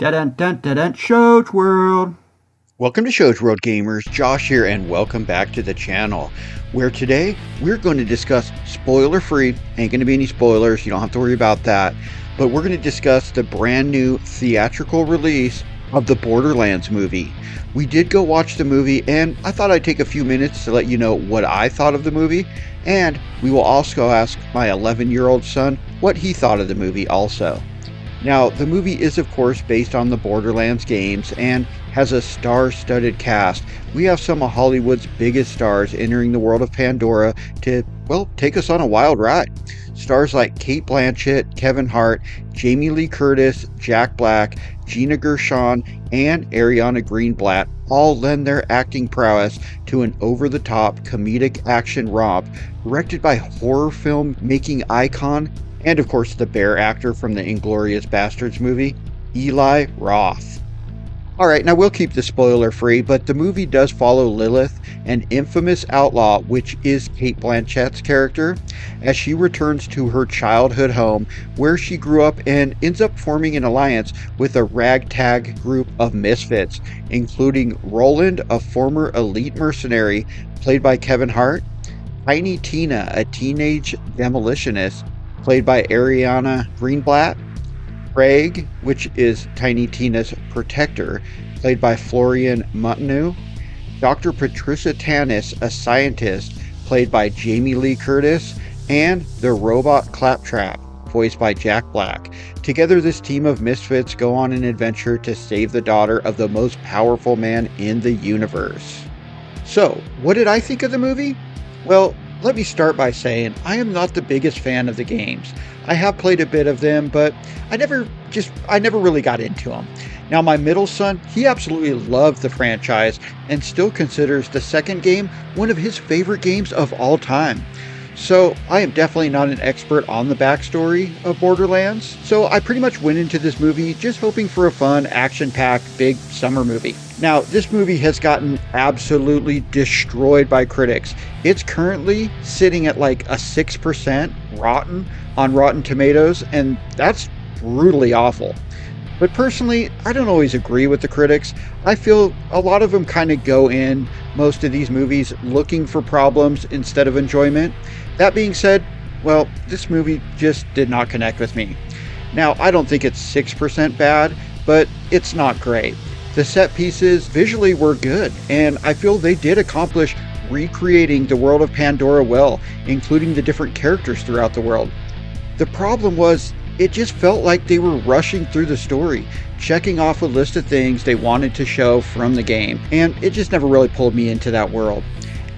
Dun dun dun dun World. Welcome to Shojworld Gamers. Josh here, and welcome back to the channel. Where today we're going to discuss spoiler free. Ain't going to be any spoilers. You don't have to worry about that. But we're going to discuss the brand new theatrical release of the Borderlands movie. We did go watch the movie, and I thought I'd take a few minutes to let you know what I thought of the movie. And we will also ask my 11 year old son what he thought of the movie, also. Now, the movie is, of course, based on the Borderlands games and has a star studded cast. We have some of Hollywood's biggest stars entering the world of Pandora to, well, take us on a wild ride. Stars like Cate Blanchett, Kevin Hart, Jamie Lee Curtis, Jack Black, Gina Gershon, and Ariana Greenblatt all lend their acting prowess to an over the top comedic action romp directed by horror film making icon and of course the bear actor from the Inglourious Basterds movie, Eli Roth. Alright, now we'll keep the spoiler free, but the movie does follow Lilith, an infamous outlaw, which is Cate Blanchett's character, as she returns to her childhood home where she grew up and ends up forming an alliance with a ragtag group of misfits, including Roland, a former elite mercenary played by Kevin Hart, Tiny Tina, a teenage demolitionist played by Ariana Greenblatt, Craig, which is Tiny Tina's protector, played by Florian Munteanu, Dr. Patricia Tannis, a scientist, played by Jamie Lee Curtis, and the robot Claptrap, voiced by Jack Black. Together, this team of misfits go on an adventure to save the daughter of the most powerful man in the universe. So, what did I think of the movie? Well, let me start by saying I am not the biggest fan of the games. I have played a bit of them, but I never just I never really got into them. Now my middle son, he absolutely loved the franchise and still considers the second game one of his favorite games of all time. So I am definitely not an expert on the backstory of Borderlands. So I pretty much went into this movie just hoping for a fun, action-packed, big summer movie. Now, this movie has gotten absolutely destroyed by critics. It's currently sitting at like a 6% rotten on Rotten Tomatoes, and that's brutally awful. But personally, I don't always agree with the critics. I feel a lot of them kind of go in most of these movies looking for problems instead of enjoyment. That being said, well, this movie just did not connect with me. Now, I don't think it's 6% bad, but it's not great. The set pieces visually were good, and I feel they did accomplish recreating the world of Pandora well, including the different characters throughout the world. The problem was, it just felt like they were rushing through the story, checking off a list of things they wanted to show from the game, and it just never really pulled me into that world.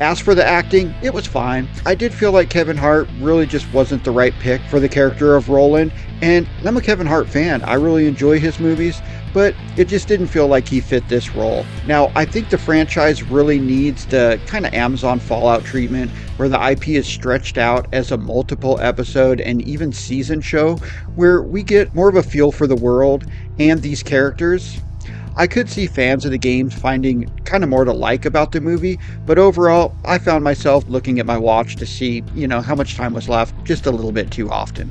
As for the acting, it was fine. I did feel like Kevin Hart really just wasn't the right pick for the character of Roland, and I'm a Kevin Hart fan. I really enjoy his movies, but it just didn't feel like he fit this role. Now, I think the franchise really needs the kind of Amazon Fallout treatment where the IP is stretched out as a multiple episode and even season show where we get more of a feel for the world and these characters. I could see fans of the games finding kind of more to like about the movie, but overall, I found myself looking at my watch to see, you know, how much time was left just a little bit too often.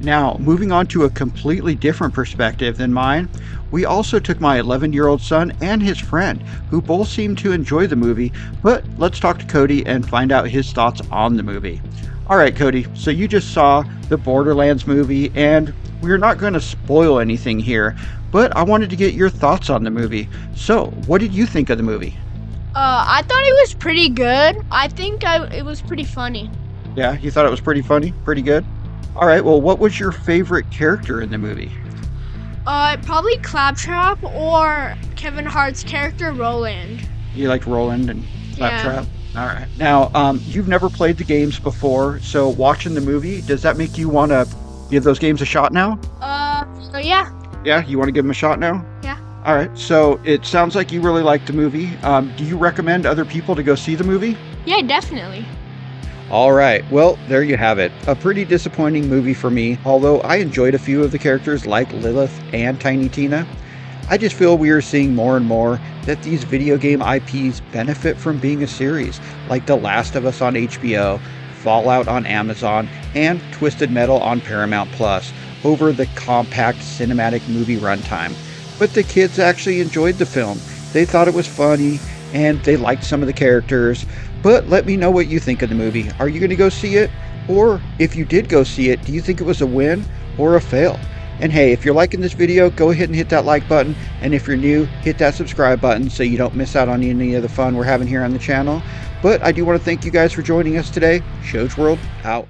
Now, moving on to a completely different perspective than mine, we also took my 11 year old son and his friend, who both seemed to enjoy the movie. But let's talk to Cody and find out his thoughts on the movie. All right, Cody, so you just saw the Borderlands movie, and we're not going to spoil anything here, but I wanted to get your thoughts on the movie. So, what did you think of the movie? Uh, I thought it was pretty good. I think I, it was pretty funny. Yeah, you thought it was pretty funny? Pretty good? All right, well, what was your favorite character in the movie? Uh, probably Claptrap or Kevin Hart's character Roland. You liked Roland and Claptrap? Yeah. All right. Now, um, you've never played the games before, so watching the movie, does that make you want to give those games a shot now? Uh, yeah. Yeah, you want to give them a shot now? Yeah. All right. So it sounds like you really liked the movie. Um, do you recommend other people to go see the movie? Yeah, definitely. All right, well, there you have it. A pretty disappointing movie for me, although I enjoyed a few of the characters like Lilith and Tiny Tina. I just feel we are seeing more and more that these video game IPs benefit from being a series, like The Last of Us on HBO, Fallout on Amazon, and Twisted Metal on Paramount Plus, over the compact cinematic movie runtime. but the kids actually enjoyed the film. They thought it was funny and they liked some of the characters. But let me know what you think of the movie. Are you going to go see it? Or if you did go see it, do you think it was a win or a fail? And hey, if you're liking this video, go ahead and hit that like button. And if you're new, hit that subscribe button so you don't miss out on any of the fun we're having here on the channel. But I do want to thank you guys for joining us today. Shojworld out.